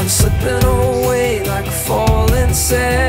I'm slipping away like a falling sand.